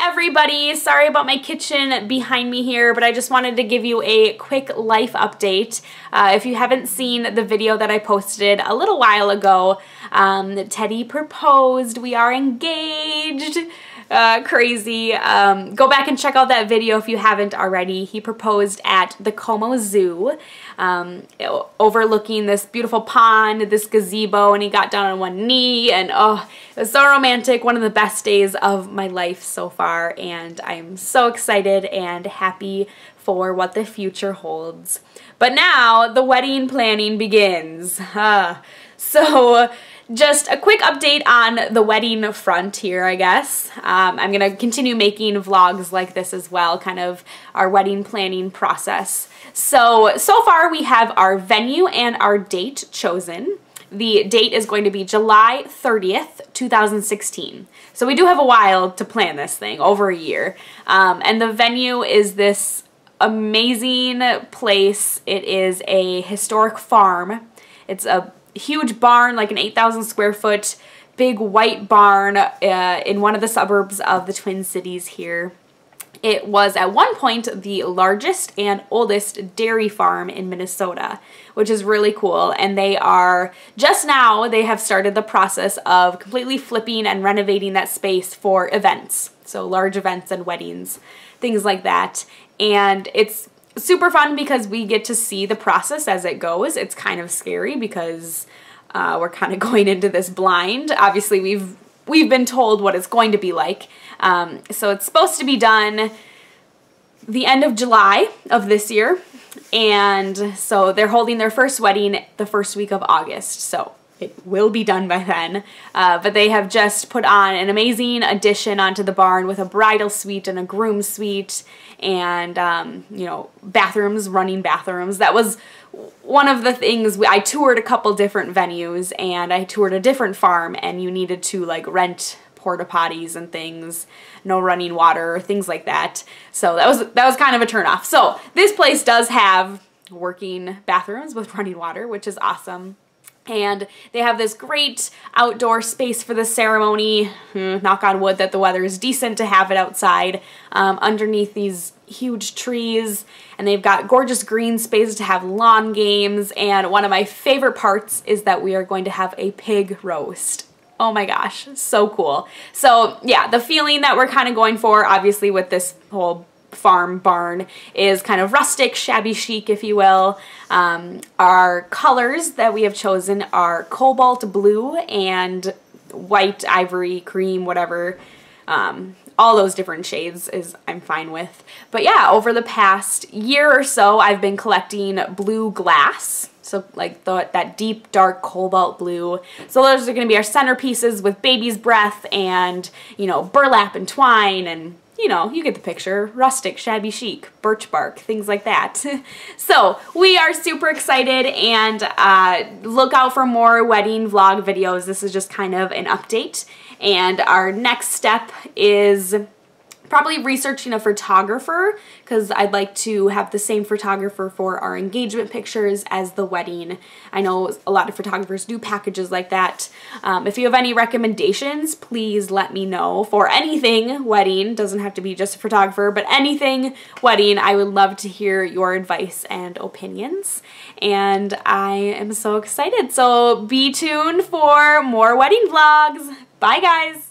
everybody. Sorry about my kitchen behind me here, but I just wanted to give you a quick life update. Uh, if you haven't seen the video that I posted a little while ago, um, Teddy proposed. We are engaged uh, crazy. Um, go back and check out that video if you haven't already. He proposed at the Como Zoo, um, overlooking this beautiful pond, this gazebo, and he got down on one knee, and oh, it was so romantic. One of the best days of my life so far, and I'm so excited and happy for what the future holds. But now the wedding planning begins. So just a quick update on the wedding front here, I guess. Um, I'm going to continue making vlogs like this as well, kind of our wedding planning process. So, so far we have our venue and our date chosen. The date is going to be July 30th, 2016. So we do have a while to plan this thing, over a year. Um, and the venue is this amazing place. It is a historic farm. It's a huge barn, like an 8,000 square foot big white barn uh, in one of the suburbs of the Twin Cities here. It was at one point the largest and oldest dairy farm in Minnesota, which is really cool. And they are, just now, they have started the process of completely flipping and renovating that space for events. So large events and weddings, things like that. And it's super fun because we get to see the process as it goes. It's kind of scary because uh, we're kind of going into this blind. Obviously, we've we've been told what it's going to be like. Um, so it's supposed to be done the end of July of this year. And so they're holding their first wedding the first week of August. So it will be done by then. Uh, but they have just put on an amazing addition onto the barn with a bridal suite and a groom suite and, um, you know, bathrooms, running bathrooms. That was one of the things, I toured a couple different venues and I toured a different farm and you needed to like rent porta potties and things, no running water, things like that. So that was that was kind of a turnoff. So this place does have working bathrooms with running water, which is awesome and they have this great outdoor space for the ceremony. Hmm, knock on wood that the weather is decent to have it outside um, underneath these huge trees and they've got gorgeous green space to have lawn games and one of my favorite parts is that we are going to have a pig roast. Oh my gosh, so cool. So yeah, the feeling that we're kind of going for obviously with this whole farm barn is kind of rustic, shabby chic, if you will. Um, our colors that we have chosen are cobalt blue and white, ivory, cream, whatever. Um, all those different shades is I'm fine with. But yeah, over the past year or so, I've been collecting blue glass. So like the, that deep, dark cobalt blue. So those are going to be our centerpieces with baby's breath and, you know, burlap and twine and you know, you get the picture. Rustic, shabby chic, birch bark, things like that. so we are super excited and uh, look out for more wedding vlog videos. This is just kind of an update. And our next step is probably researching a photographer because I'd like to have the same photographer for our engagement pictures as the wedding. I know a lot of photographers do packages like that. Um, if you have any recommendations, please let me know for anything wedding. Doesn't have to be just a photographer, but anything wedding. I would love to hear your advice and opinions. And I am so excited. So be tuned for more wedding vlogs. Bye guys!